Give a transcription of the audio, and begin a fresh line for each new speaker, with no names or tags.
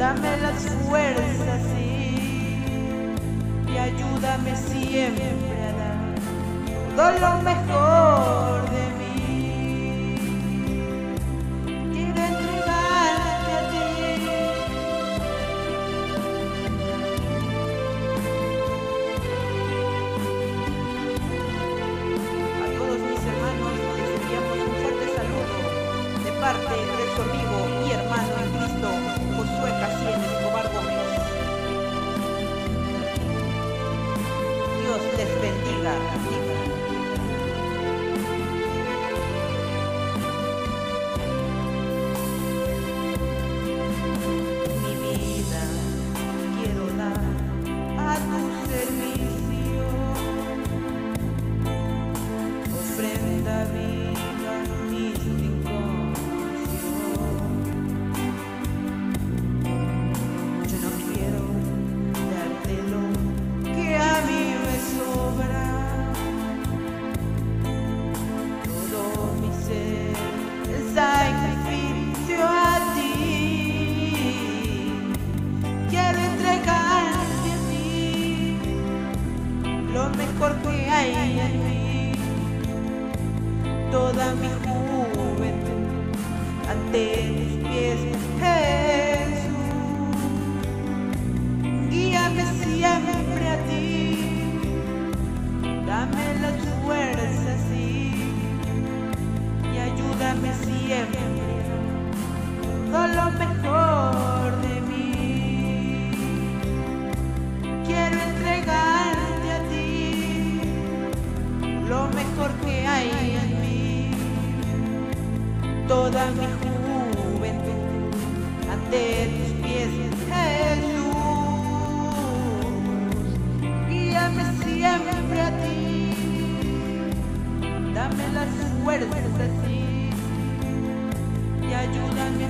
las fuerzas sí, y ayúdame siempre a dar todo lo mejor de mí. Quiero entregarte a ti. A todos mis hermanos les enviamos un fuerte saludo de parte de su lo mejor que hay en mí toda mi juventud ante toda mi juventud ante tus pies, Jesús. Guíame siempre a ti, dame las fuerzas y ayúdame siempre.